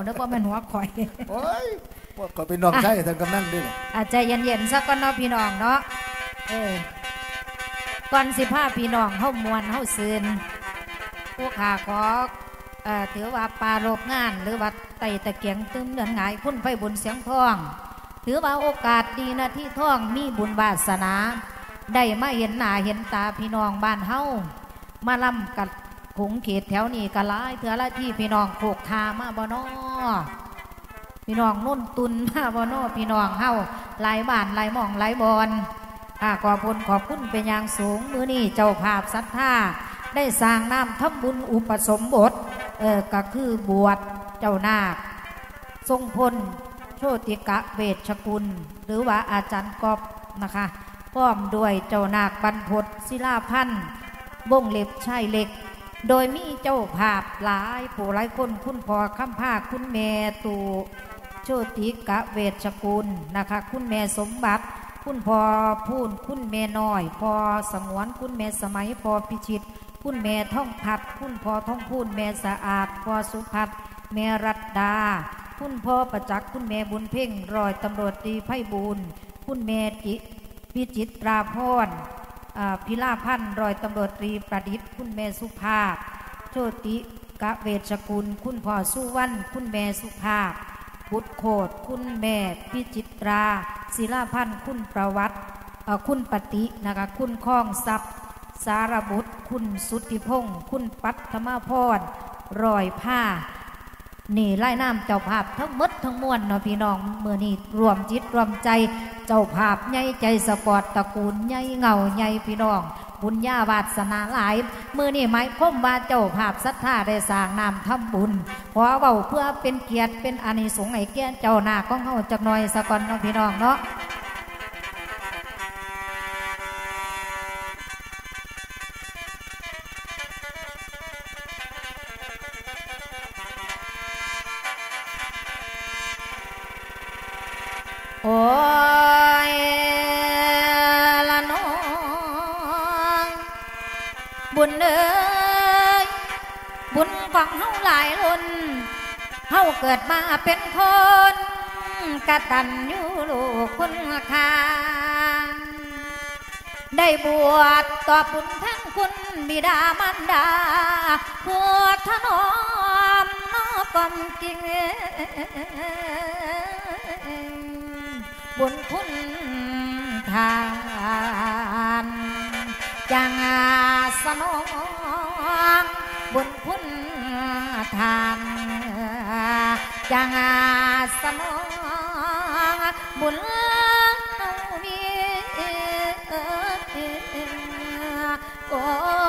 บ่เด้อบ่แม่นหัวข่อยโอ้ยว่าก็เป็นน้องชายท่านกำนันด้วยล่ะอาใจเย็นๆซะก่อนเนาะพี่น้องเนาะเออก่อนสิพาพี่น้องเฮามวนเฮาซืนผู้ขาขอเอ่อถือว่าปลารบงาน หรือว่าไต่ตะเกียงตึมเดือนหงายคุณไฟบุญเสียงทอง ถือว่าโอกาสดีนะที่ท่องมีบุญวาสนา ได้มาเห็นหน้าเห็นตาพี่น้องบ้านเฮามาล่ำกัด ขงเขตแถวนี้กะลายเถือละที่พี่น้องโขกทามาบ่นอพี่น้องนุ่นตุนมาบ่นอพี่น้องเฮาหลายบ้านหลายหมองหลายบอนอ่าขอบคุณขอบคุณเป็นอย่างสูงมือนี้เจ้าภาพศรัทธาได้สร้างน้ำทำบุญอุปสมบทเออก็คือบวชเจ้านาค ทรงพล โชติกะเวชกุล หรือว่าอาจารย์กอบนะคะพร้อมด้วยเจ้านาคบรรพตศิลาพันธ์บงเล็บชายเล็ก โดยมีเจ้าภาพหลายผู้หลายคนคุณพ่อคำภาคคุณแม่ตูโชติกะเวชกุลนะคะ คุณแม่สมบัติ คุณพ่อพูนคุณแม่น้อยพ่อสงวนคุณแม่สมัยพ่อพิชิต คุณแม่ท่องพัด คุณพ่อท่องพูนแม่สะอาดพ่อสุพัฒน์แม่รัตดา คุณพ่อประจักษ์คุณแม่บุญเพ่งรอยตำรวจตีไพ่บูลย์คุณแม่จิพิจิตราพร พิลาพันธ์รอยตำรวจตรีประดิษฐ์ คุณแม่สุภาพ โชติกะเวชกุล คุณพ่อสุวรรณคุณแม่สุภาพ บุตรโคดคุณแม่พิจิตราศิลาพันธ์คุณประวัติคุณปฏินะคะคุณข้องทรัพย์ สารบุตร คุณสุทธิพงศ์คุณปัทมาพรรอยผ้านี่ไล่น้ำเจ้าภาพทั้งมดทั้งมวลเนาะพี่น้องเมื่อนี้รวมจิตรวมใจ เจ้าภาพใหญ่ใจสปอร์ตตระกูลใหญ่เงาใหญ่พี่น้องบุญญาวาสนาหลาย มือนี่หมายความว่าเจ้าภาพศรัทธาได้สร้างนามทำบุญขอเบาเพื่อเป็นเกียรติเป็นอานิสงส์ให้แก่เจ้าหน้าของเฮาจักหน่อยสะก่อนน้องพี่น้องเนาะ เฮาเกิดมาเป็นคนกระตัญญูลูกคุณค่าได้บวชต่อบุญทั้งคุณบิดามารดาเพื่อถนอมน้อกอมจริงบุญคุณทานจังอาสนอง บุญคุณทานจังสนองบุญมีโอ้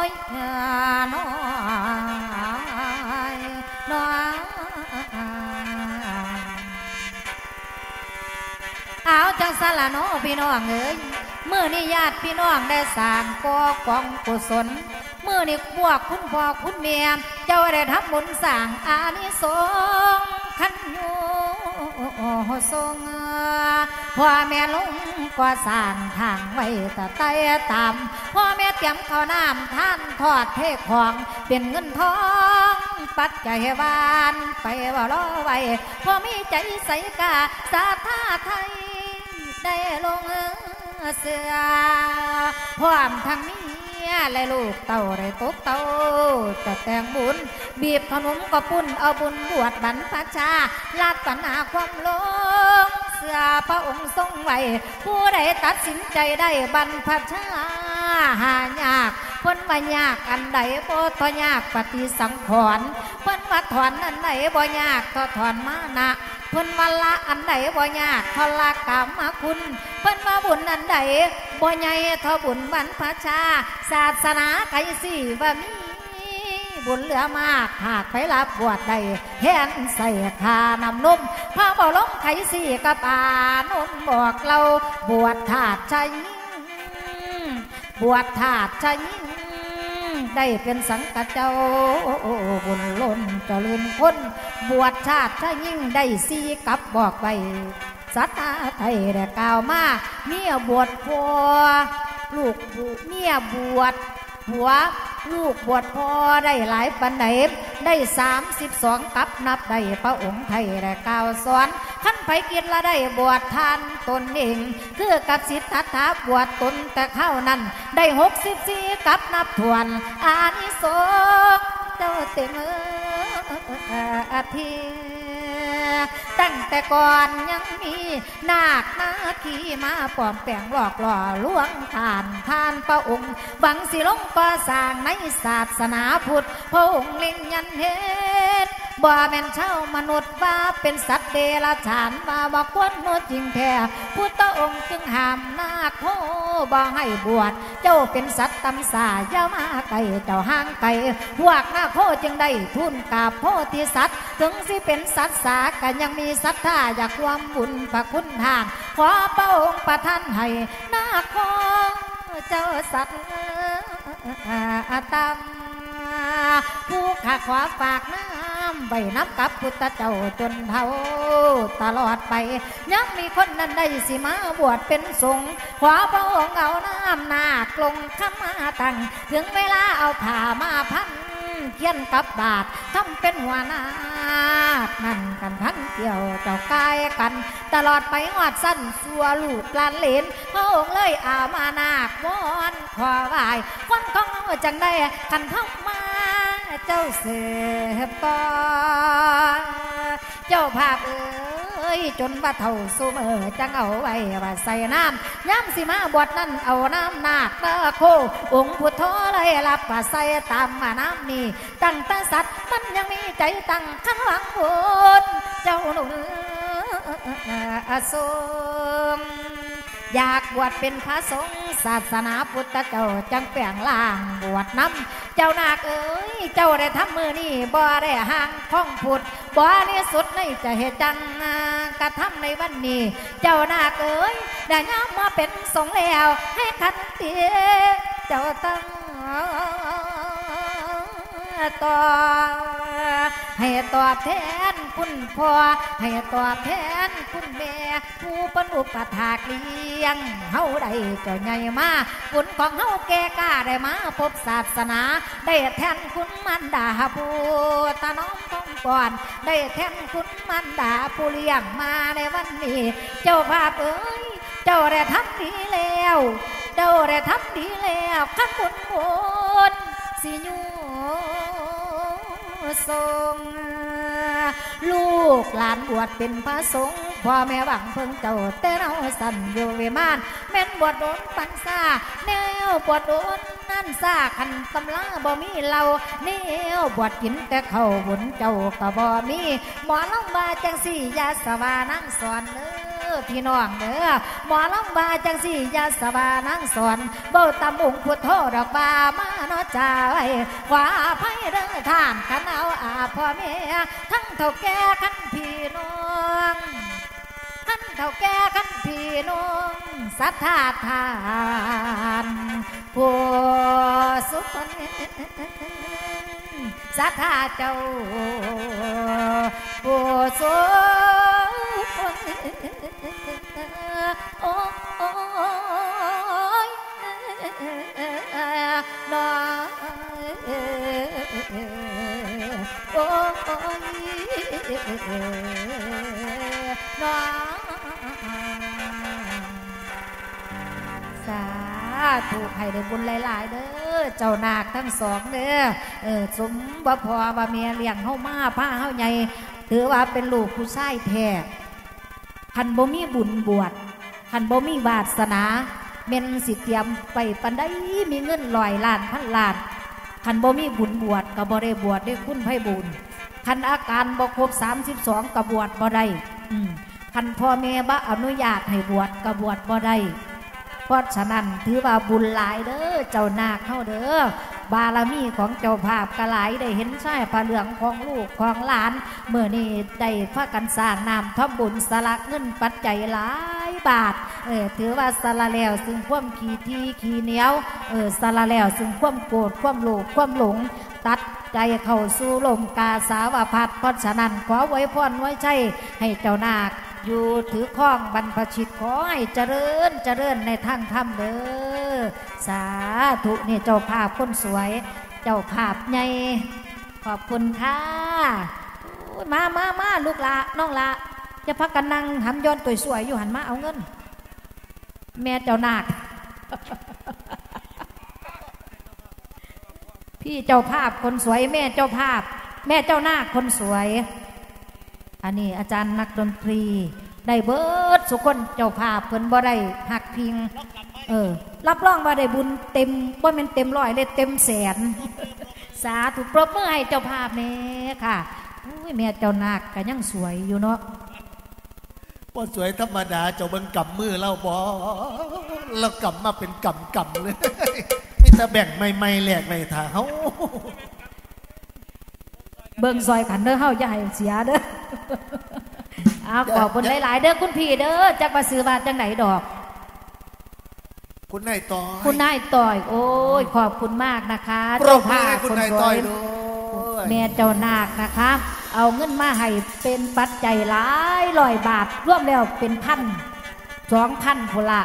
ยน้อยน้อยเอาจังสละน้อพี่น้องเอ้ย อนี้ญาติพี่น้องได้สร้างก่อกองกุศลเมื่อนี้พวกคุณพ่อคุณแม่เจ้าได้ทำบุญสร้างอานิสงส์ขันยู่ทรงพ่อแม่ลุงก็สร้างทางไว้แต่ไต่ตามพ่อแม่เตรียมข้าวน้ำท่านทอดเทของเป็นเงินทองปัจจัยวานไปว่าล้อไว้พอมีใจใสกาสาธาไทยได้ลงเเสือพร้อมทั้งเมียและลูกเต่าได้ตกเต่าจะแต่งบุญ บีบขนมก็ปุ่นเอาบุญบวชบรรพชาลาดปัญหาความลงเสือพระองค์ทรงไว้ผู้ใดตัดสินใจได้บรรพชาหายาก เพิ่นว่ายากอันใดบ่ทอยากปฏิสังขรณ์เพิ่นว่าถอนอันใดบ่ยากก็ถอนมานะเพิ่นว่าละอันใดบ่ยากทละกรรมคุณเพิ่นว่าบุญอันใดบ่ใหญ่ท่าบุญบรรพชา ศาสนาไกสิว่ามีบุญเหลือมากหากไปรับบวชได้แทนใส่ขานำนมพระบ่ลงไขสี่กระปานนบอกเราบวชถาดชายบวชถาดชาย ได้เป็นสังกัดเจ้าบุญล้นเจริญพ้นบวชชาติชายิ่งได้สีกับบอกไปสัตตาไทยแต่กล่าวมาเมียบวชพัวลูกบุเมียบวช หัว ลูกบวชพอได้หลายปันไหนได้สามสิบสองกับนับได้พระองค์ไทยได้กล่าวสอนขั้นไปกินละได้บวชทานตนเอง คือกับสิทธัตถะบวชตนแต่เข้านั้น ได้หกสิบสี่กับนับทวน อานิสงส์เจ้าเต็มอาทิตั้ งแต่ก่อนยังมีนาคนาคีมาปลอมแปลงหลอกหล่อลวงทานทานพระองค์บังสิลงก่อสร้างในศาสนาพุทธพระองค์เล็งยันเห็น บ่แม่นเช่ามนุษย์ว่าเป็นสัตว์เดรัจฉานว่าบอกควรโนจริงแท้พุทธองค์จึงห้ามนาคโหบ่ให้บวชเจ้าเป็นสัตว์ตำสาอย่ามาไกลเจ้าห่างไกลพวกนาคโหจึงได้ทุนกราบโพธิสัตว์ถึงสิเป็นสัตว์สากันยังมีศรัทธาอยากความบุญพระคุณทานขอพระองค์ประทานให้นาคโหเจ้าสัตว์อาตมผู้ข้าขวาฝากน้ำไว้นับกับพุทธเจ้าจนเท่าตลอดไป ยังมีคนนั้นได้สิมาบวชเป็นสงฆ์ขวาพระองค์เอาน้ำหนากลงขมาตั้งถึงเวลาเอาผ้ามาพันเขียนกับบาททำเป็นหัวนานั่นกันพันเกี่ยวเจ้ากายกัน ตลอดไปหอดสั้นสัวลูกลานเหลนพระองค์เลยอามานาควอนขอไหวคนของเราจังได้กันเข้ามา เจ้าเสพก่อเจ้าภาพเอ้ยจนว่าเท่าสูเมอจังเอาไว้ว่าใส่น้ำย้ำสิมาบวชนั่นเอาน้ำนาคตะโคองค์พุทโธเลยรับว่าใส่ตามมาน้ำนี่ตั้งแต่สัตว์มันยังมีใจตั้งขันหวังบุญเจ้าหนุ่มอสม อยากบวชเป็นพระสงฆ์ศาสนาพุทธเจ้าจังแปลงล่างบวชน้ำเจ้านาคเอ้ยเจ้าได้ทำมือนี่บ่ได้ห่างพ้องพุทธบ่ได้สุดในใจเหตุจังกระทำในวันนี้ เจ้านาคเอ้ยได้ย้ำมาเป็นสงฆ์แล้ว ให้คันเตียเจ้าตั้งต่อ ให้ตอบแทนคุณพ่อให้ตอบแทนคุณแม่ผู้เป็นอุปถากเลี้ยงเฮาได้เจ้าใหญ่มาบุญของเฮาแก่กล้าได้มาพบศาสนา ได้แทนคุณมันดาผู้ตาน้องต้องก่อน ได้แทนคุณมันดาผู้เลี้ยงมาในวันนี้ เจ้าภาพเอ้ยเจ้าได้ทำดีแล้ว เจ้าได้ทำดีแล้วขันบุญบุญสิยู ทรงลูกหลานบวชเป็นพระสงฆ์พ่อแม่หวังเพิ่งเจ้าแต่เราสั่นอยู่วิมานแม่นบวชโดนปันซาแนวบวชโดนนั่นซาขันตำลาบ่มีเราแนวบวชกินแต่เขาวบุญเจ้าก็บ่มีหมอลำบาจังสี่ยาสวานั่งสอนเด้อ พี่น้องเด้อหมอลำบาจังสี่ยาสวานั่งสอนเบ้าตำองพุทโธดอกบามาเนาะจ้าไว้ขวาไพ่เด้อท่านขันเอาอาพ่อแม่ทั้งเท่าแก่ขันพี่น้องขันเท่าแก่ขันพี่น้องสัทธาทานผู้สุขนสัทธาเจ้าผู้สุข โอ้ยนอโอ้ยนอสาธุให้ได้บุญหลาย ๆ เด้อ เจ้านาคทั้งสองเด้อ เออสมบ่พอบ่เมียเลี้ยงเฮามาผ้าเฮาใหญ่ถือว่าเป็นลูกผู้ชายแท้คันบ่มีบุญบวช คันบ่มีวาสนาเมนสิเตรียมไปปันได้มีเงินลอยล้านพันล้านคันบ่มีบุญบวชก็บ่ได้บวชได้คุณไพบุญคันอาการบ่ครบ32ก็บวชบ่ได้คันพ่อแม่บ่อนุญาตให้บวชก็บวชบ่ได้เพราะฉะนั้นถือว่าบุญหลายเด้อเจ้านาคเข้าเด้อ บารมีของเจ้าภาพกระไหลได้เห็นใช่พระเหลืองของลูกของหลาน เมื่อนี้ได้พากันสร้างนามทำบุญสละเงินปัจจัยหลายบาทเออถือว่าสละแล้วซึ่งควมขี้ที่ขี้เหนียวเออสละแล้วซึ่งควมโกรธควมโลภควมหลงตัดใจเข้าสู่ลมกาสาวพัดเพราะฉะนั้นขอไว้พรไว้ใช่ให้เจ้านาค อยู่ถือข้องบรรพชิตขอให้เจริญเจริญในทางธรรมเด้อสาธุนี่เจ้าภาพคนสวย เจ้าภาพใหญ่ขอบคุณค่ะมามามาลูกละน้องละจะพักกันนั่งหำย้อนตัวสวยอยู่หันมาเอาเงิน แม่เจ้านาคพี่เจ้าภาพคนสวย แม่เจ้าภาพ แม่เจ้านาคคนสวย อันนี้อาจารย์นักดนตรี ได้เบิดสุคนเจ้าภาพเพิ่นบ่ได้หักพิง เออ รับรองว่าได้บุญเต็มบ่แม่นเต็มร้อยเลยเต็มแสน สาธุปรบมือให้เจ้าภาพแม่ค่ะอุ้ยแม่เจ้านาคก็ยังสวยอยู่เนาะบ่สวยธรรมดาเจ้าเบิ่งกำมือเราบ่เรากำมาเป็นกำกำเลยมีแต่แบ่งใหม่ๆแหลกในทางเฮาเบิ่งซอยกันเด้อเฮาอย่าให้เสียเด้อ เอาขอบคุณหลาย ๆ เด้อคุณพี่เด้อจักว่าซื้อบ้านจังไหนดอก คุณนายต่อย คุณนายต่อย โอ้ย ขอบคุณมากนะคะปรบมือให้คุณนายต่อยเจ้าภาพนสวด้วยแม่เจ้านาคนะคะ เอาเงินมาให้เป็นปัจจัยหลายร้อยบาทรวมแล้วเป็นพันสองพันพนละ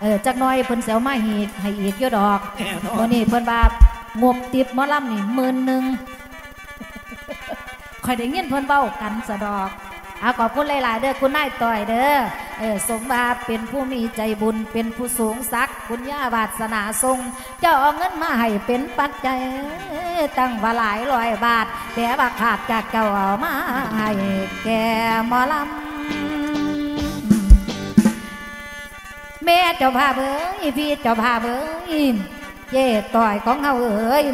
เออจักหน้อยเพิ่นเสียวมาหีกให้อีกเยอะดอกแน่นอวันนนี้เพิ่นว่างบติบหมอลำนี่หมื่นหนึ่ง คอยได้ยินเพิ่นเบ้ากันสะดอกเอาขอบคุณหลาย ๆ เด้อคุณนายต่อยเด้อเออสมว่าเป็นผู้มีใจบุญเป็นผู้สูงศักดิ์คุณย่าวาสนาทรง เจ้าเอาเงินมาให้เป็นปัจจัยตั้งว่าหลายร้อยบาท แต่ว่าขาดจากเจ้าเอามาให้แก่หมอลำแม่เจ้าพาเบิ้งพี่เจ้าพาเบิ้งเย่ต่อยของเฮาเอ้ย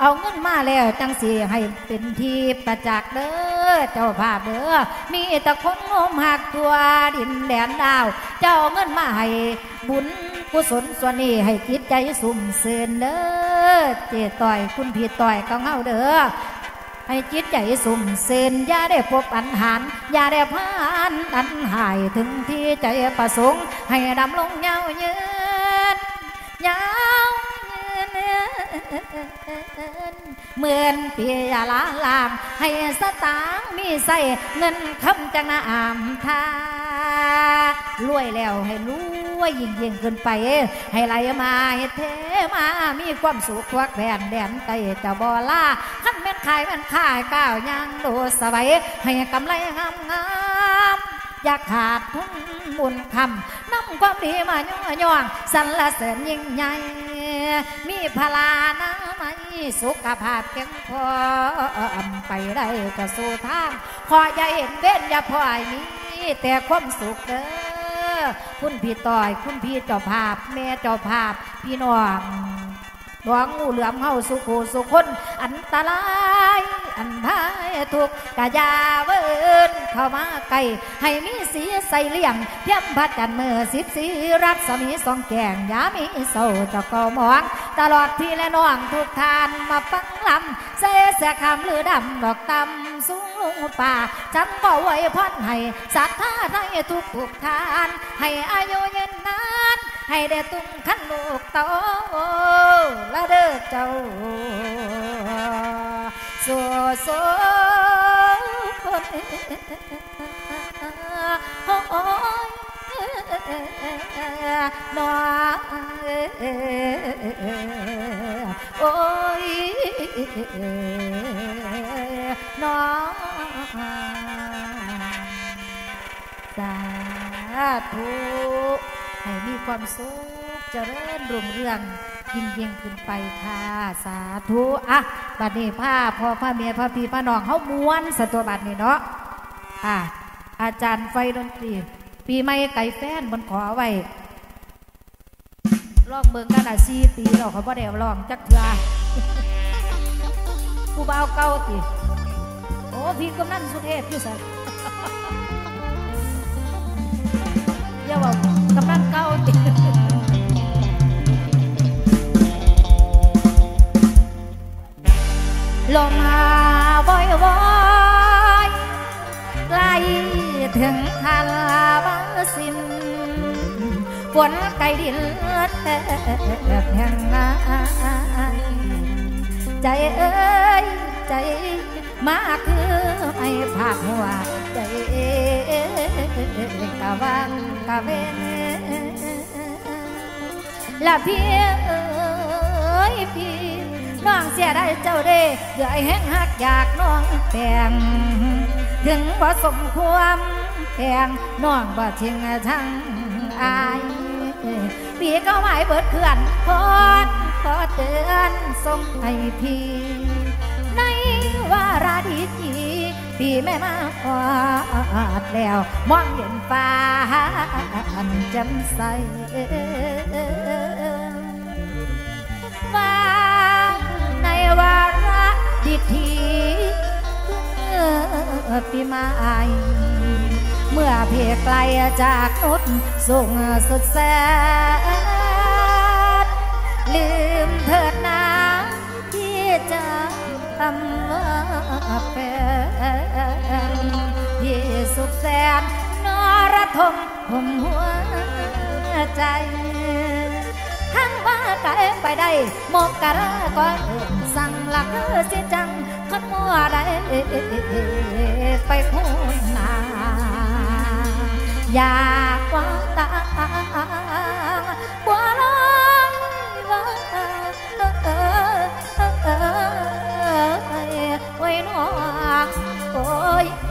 เอาเงินมาแล้วจังสีให้เป็นที่ประจักษ์เด้อเจ้าภาพเด้อมีแต่คนงมหักตัวดินแดนดาว เจ้าเงินมาให้บุญกุศลส่วนนี้ให้จิตใจสุ่มเสืนเด้อเจต่อยคุณพี่ต่อยของเฮาเด้อให้จิตใจสุ่มเซนอย่าได้พบปัญหาอย่าได้พานอันหายถึงที่ใจประสงค์ ให้ดำลงยาวยืนยาว เหมือนเปียลาลาม ให้สตางค์มีใส่เงินคำจังนาอามทารวยแล้วให้รวยยิ่งยิ่งขึ้นไป ให้ไหลมาให้เทมา มีความสุขควักแผ่นแดนไตจะบอลาขั้นแม่นขายแม่นขายก้าวยังโดสบายให้กำไรงามงาม อยากขาดทุนบุญคำน้ำความดีมาย่อย่องสรรเสริญยิ่งใหญ่ มีพลานามัยสุขภาพแข็งพอไปได้ก็สู่ทางขออย่าเห็นเว้นอย่าพลอยมีแต่ความสุขเด้อคุณพี่ต่อย คุณพี่เจ้าภาพ แม่เจ้าภาพ พี่น้อง ดวงงูเหลือมเฮาสุขสุคน อันตรายอันพายทุกกะยาเวินเข้ามาไกลให้มีสีใสเลี่ยงเทียมพัดจันเมื่อสิบสีรัศมีสองแกงยามีเศร้าจ้าก็มอง ตลอดพี่และน้องทุกทานมาฟังลำเสเสคำหรือดำดอกตำสูงลงป่าฉันก็ไว้พรให้ศรัทธาในทุกทุกทาน ให้อายุยืนนาน ให้ได้ตุ้มขันลูกโตละเด้อเจ้าสัวสัวคนโอ้ยน้อโอ้ยน้องสาธุ ให้มีความสุขเจริญรุ่งเรืองยิ่งยิ่งขึ้นไปค่ะ สาธุอะบัดนี้ผ้าพ่อผ้าเมียผ้าพี่ผ้าน้องเขาม้วนสตัวบัดนี้เนาะอะอาจารย์ไฟดนตรี ปีใหม่ไก่แฟนบนขอไว้ลองเบิงกันอะซีปีเราเขาบ่ได้ลองจักเทื่อผู้บ่าวเก่าติโอ้พี่กำนันสุเทพอยู่ใส่ ลมหาวอยวอยใกล้ถึงทันวาสินฝนไกลดินแทบแห่งนาใจเอ้ยใจมาคือไม่ผากหัวใจกะวันกะเวน ละพี่เอ้ยพี่น้องเสียได้เจ้าเด้เดือยแห้งหักอยากน้องแปลงถึงว่าสมควรแพงน้องบ่ทิ้งทั้งอายปีก็หมายเบิดเขื่อนพอดขอเตือนส่งให้พี่ในวาระดีที ปีแม่มาขวาดแล้ว มองเห็นฟ้าอันจำใสว่าในวาระดีทีปีใหม่เมื่อเพียไกลจากนุดส่งสุดแสนลืมเถิดนาที่จะทำว่าเป็น ที่สุขแสนนรทมผมหัวใจ ทั้งว่าไกลไปได้หมกกะระก็เอิ้นสั่งหลักสิจังคันมัวได้ไปคุณนาอยากว่าตาบัวลอยว่าโอ้น้อ โ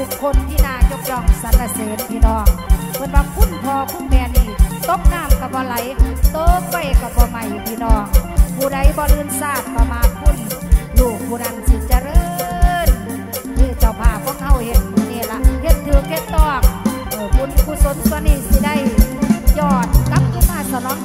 บุคคลที่นายกย่องสรรเสริญพี่น้องเพิ่นว่าคุณพ่อคุณแม่นี่ตกน้ำกับบ่อไหลโตกไปกับบ่อใหม่พี่น้อง ผู้ใดบ่ลื่นราบประมาคุณลูกผู้นั้นสิเจริญคือเจ้าพาพขอเข้าเห็นนี่แหละเฮ็ดถือเฮ็ดตอกบุญกุศลตัวนี้สิได้ยอดกับขึ้มาสนอง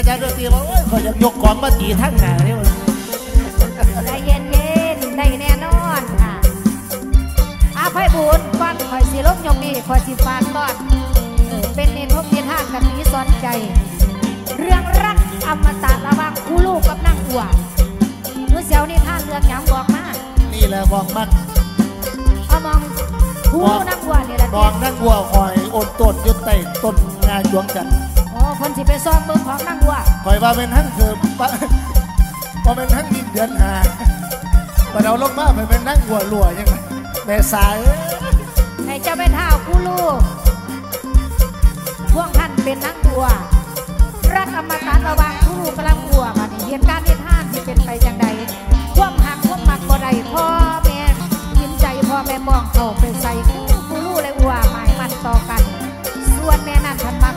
อาจารย์ดนตรีว่าเอ้ยขอจะยกกองมาตีทั้งหนาเนี่ยใจเย็นเย็นได้แน่นอนค่ะอาภัยบุญฟันคอยสีลบยมนี่คอยสิฟานก้อนเป็นเนรพบเนรห้างกับนี้สอนใจ เรื่องรักอมตะระวังคู่ลูกกับนั่งอัวเมื่อเสียวนี่ท่าเรื่องยัำบอกมานี่แหละบอกมันเอามองคู่นั่งอัวนี่แหละบอกนั่งอัวคอยอดตนยุดไต่ต้นงาจวงกันิไปซ่อนเบิ่งของนั่งวัวคอยว่าเป็นทั้งเถิบปะพอเป็นทั้งยินเดือนหาปะเราลงมาไปเป็นนั่งวัวหลัวยังไงแม่สายให้เจ้าแม่ท้ากู่ลูกพวกท่านเป็นนั่งวัวรักอมตะระวังผู้ลูกกำลังวัวม่เหตุการณ์ในท่านที่เป็นไปจังใดพวกหักพวกมมักบ่ได้พ่อแม่ยินใจพ่อแม่มองเขาไปใส่กูกูรู้เลยวัวหมายมันต่อกัน ส่วนแม่นั่นทันมัก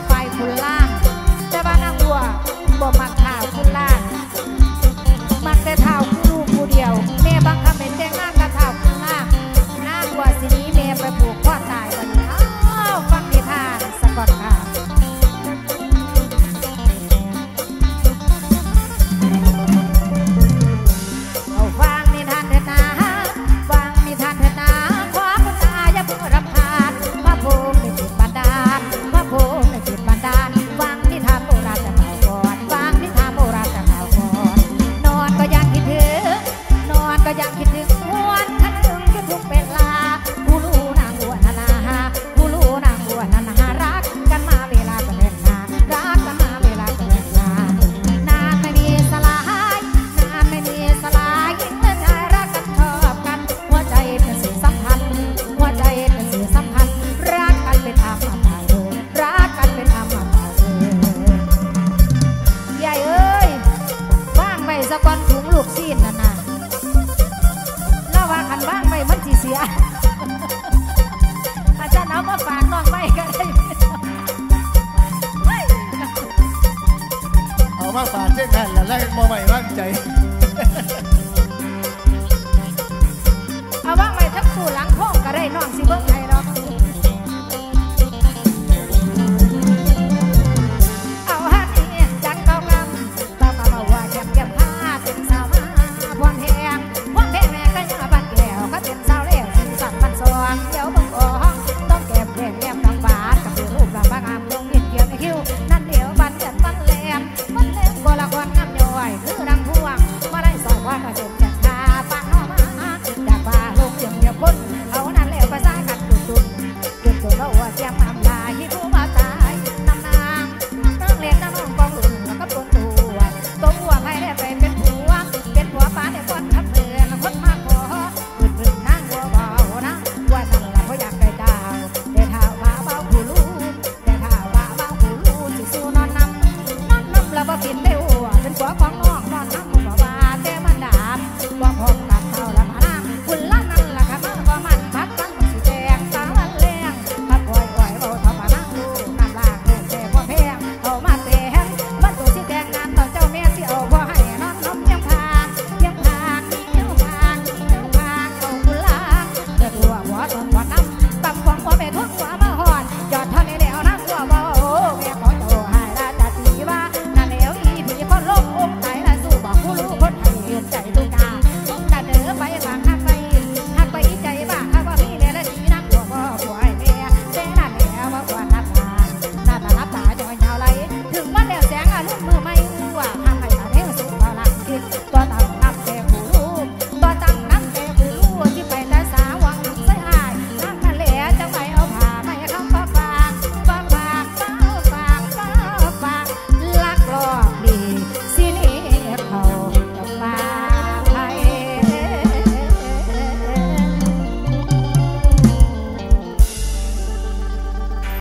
ซีนนั่นนะน่าว่าขันบ้างไปมันจีเสียอาจารย์เอามาฝากน้องไว้ก็ได้เอามาฝากเช่นนั้นแล้วแล้วมาใหม่ร่างใจ เอาบ้างไว้ทั้งคู่หลังห้องก็ได้น้องสิเบิ้งไ